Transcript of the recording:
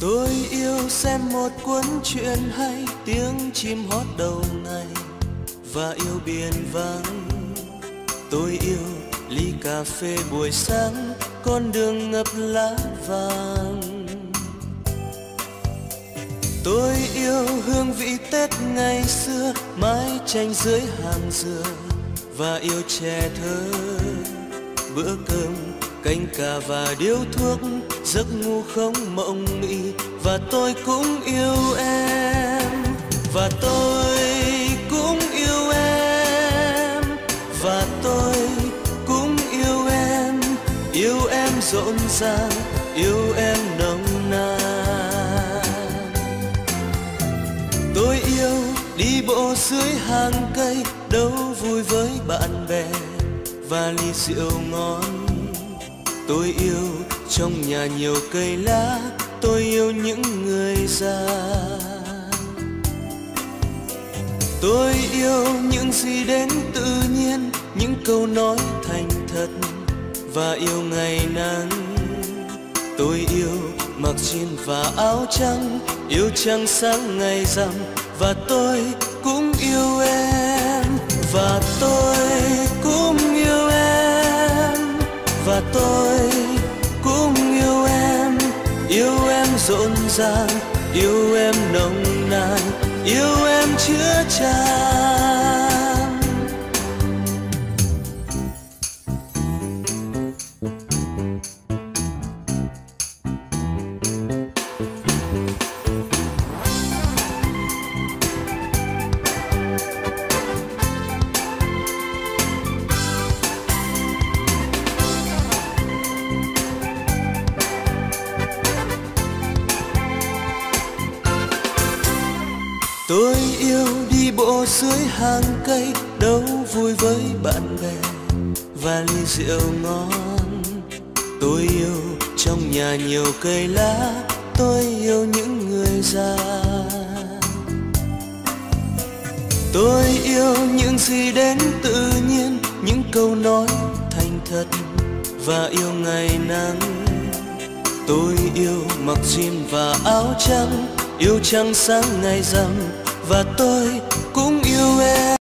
tôi yêu xem một cuốn truyện hay, tiếng chim hót đầu ngày và yêu biển vắng. Tôi yêu ly cà phê buổi sáng, con đường ngập lá vàng. Tôi yêu hương vị tết ngày xưa, mái tranh dưới hàng dừa, và yêu trẻ thơ. Bữa cơm canh cà và điếu thuốc, giấc ngủ không mộng mị và tôi cũng yêu em, và tôi cũng yêu em, và tôi cũng yêu em. Yêu em rộn ràng, yêu em nồng nàn. Tôi yêu đi bộ dưới hàng cây, đâu vui với bạn bè. Và ly rượu ngon tôi yêu trong nhà nhiều cây lá, tôi yêu những người già. Tôi yêu những gì đến tự nhiên, những câu nói thành thật và yêu ngày nắng. Tôi yêu mặc jean và áo trắng, yêu trăng sáng ngày rằm, và tôi cũng yêu em. Và tôi cũng và tôi cũng yêu em yêu em rộn ràng, yêu em nồng nàn, yêu em chứa chan. Tôi yêu đi bộ dưới hàng cây đâu vui với bạn bè và ly rượu ngon. Tôi yêu trong nhà nhiều cây lá, tôi yêu những người già. Tôi yêu những gì đến tự nhiên, những câu nói thành thật và yêu ngày nắng. Tôi yêu mặc jean và áo trắng yêu trăng sáng ngày rằm và tôi cũng yêu em.